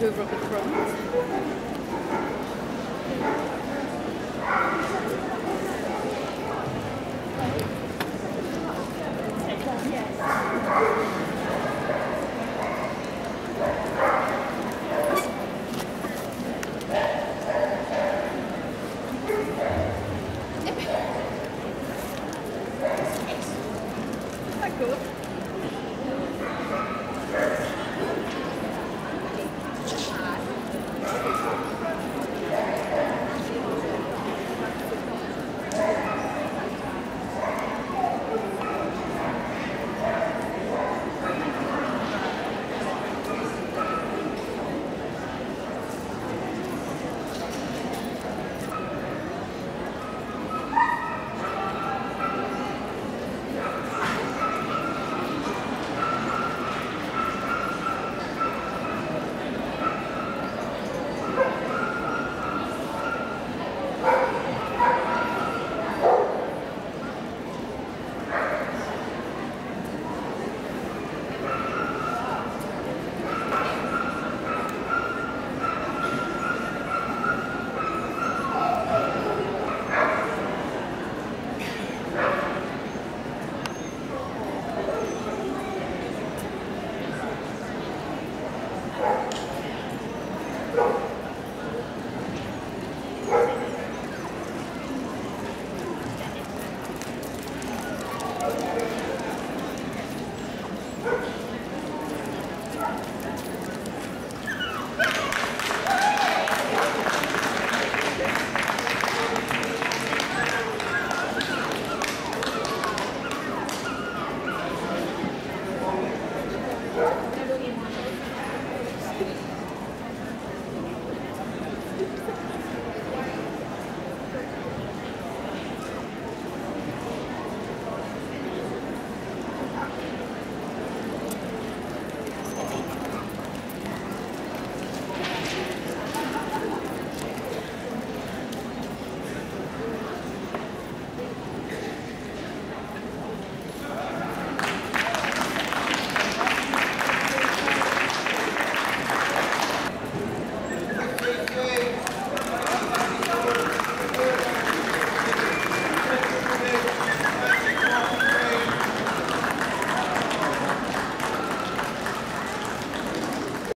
over at the front. Good.